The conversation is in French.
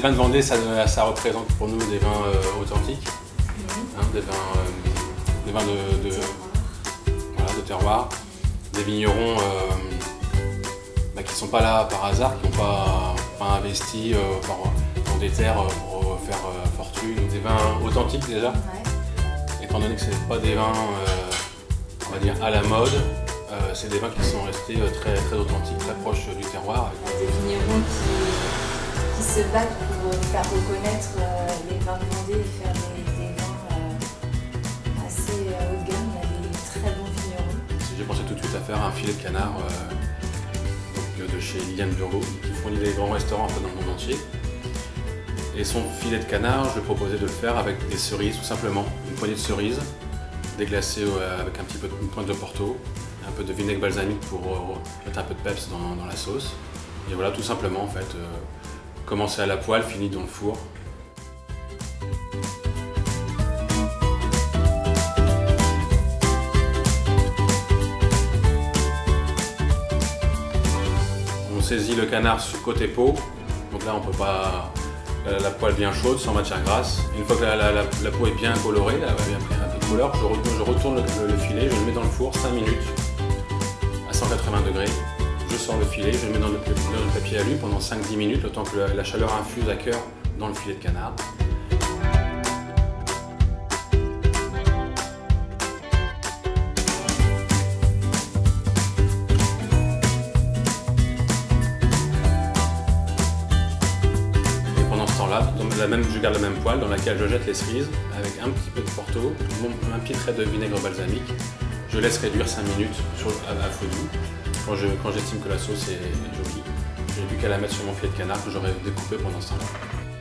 vins de Vendée, ça, ça représente pour nous des vins euh, authentiques, hein, des vins, euh, des vins de, de, voilà, de terroir, des vignerons euh, bah, qui ne sont pas là par hasard, qui n'ont pas, pas, investi dans des terres pour faire fortune, des vins authentiques déjà, étant donné que ce n'est pas des vins on va dire à la mode, c'est des vins qui sont restés très, très authentiques, très proches du terroir. Des vignerons qui qui se battent pour euh, faire reconnaître euh, les vins de Vendée et faire des, vins euh, assez haut de gamme. Il y a des très bons vignerons. J'ai pensé tout de suite à faire un filet de canard de chez Liliane Burgo, qui fournit des grands restaurants dans le monde entier. Et son filet de canard, je lui proposais de le faire avec des cerises, tout simplement. Une poignée de cerises, déglacées avec un petit peu de pointe de porto, un peu de vinaigre balsamique pour mettre un peu de peps dans la sauce. Et voilà, tout simplement, en fait, Commencer à la poêle, fini dans le four. On saisit le canard sur côté peau. Donc là, on peut pas. La, poêle bien chaude, sans matière grasse. Une fois que la, peau est bien colorée, elle a bien pris un peu de couleur, je retourne, le, filet, je le mets dans le four 5 minutes à 180 degrés je sors le filet, je le mets dans le, papier alu pendant 5-10 minutes, le temps que la, chaleur infuse à cœur dans le filet de canard. Et pendant ce temps-là, je garde la même poêle dans laquelle je jette les cerises avec un petit peu de porto, un petit trait de vinaigre balsamique. Je laisse réduire 5 minutes à feu doux. Quand j'estime que la sauce est jolie, je n'ai plus qu'à la mettre sur mon filet de canard que j'aurais découpé pendant ce temps-là.